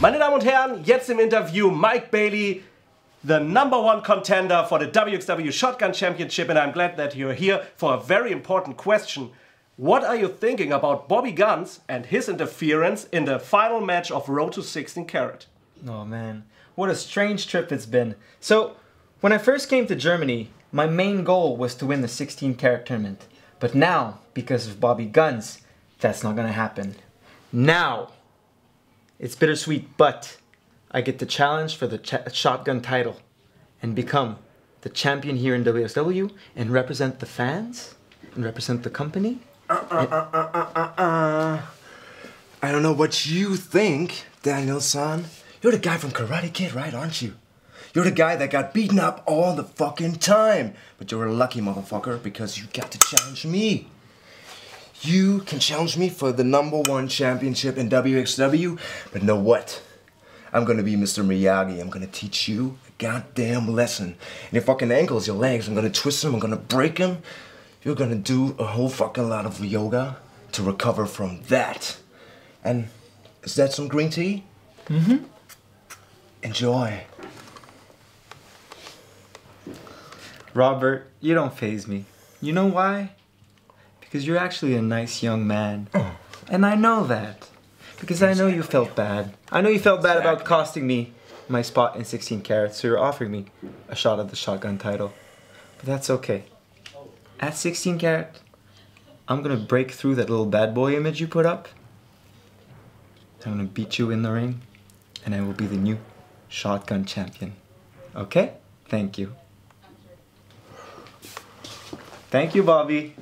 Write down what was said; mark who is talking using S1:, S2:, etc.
S1: Meine Damen und Herren, jetzt im Interview Mike Bailey, the number one contender for the WXW Shotgun Championship, and I'm glad that you're here for a very important question. What are you thinking about Bobby Gunns and his interference in the final match of Road to 16 Carat?
S2: Oh man, what a strange trip it's been. So, when I first came to Germany, my main goal was to win the 16 carat tournament. But now, because of Bobby Gunns, that's not gonna happen. Now, it's bittersweet, but I get the challenge for the shotgun title and become the champion here in WXW and represent the fans and represent the company.
S3: Uh, uh, uh, I don't know what you think, Daniel-san. You're the guy from Karate Kid, right, aren't you? You're the guy that got beaten up all the fucking time. But you're a lucky motherfucker because you got to challenge me. You can challenge me for the number one championship in WXW, but know what? I'm gonna be Mr. Miyagi. I'm gonna teach you a goddamn lesson. And your fucking ankles, your legs, I'm gonna twist them, I'm gonna break them. You're gonna do a whole fucking lot of yoga to recover from that. And is that some green tea? Mm-hmm. Enjoy.
S2: Robert, you don't phase me. You know why? Because you're actually a nice young man. Oh. And I know that. Because I know you felt bad. I know you felt bad about costing me my spot in 16 carats, so you're offering me a shot at the shotgun title. But that's okay. At 16 carat, I'm gonna break through that little bad boy image you put up. I'm gonna beat you in the ring, and I will be the new shotgun champion. Okay? Thank you. Thank you, Bobby.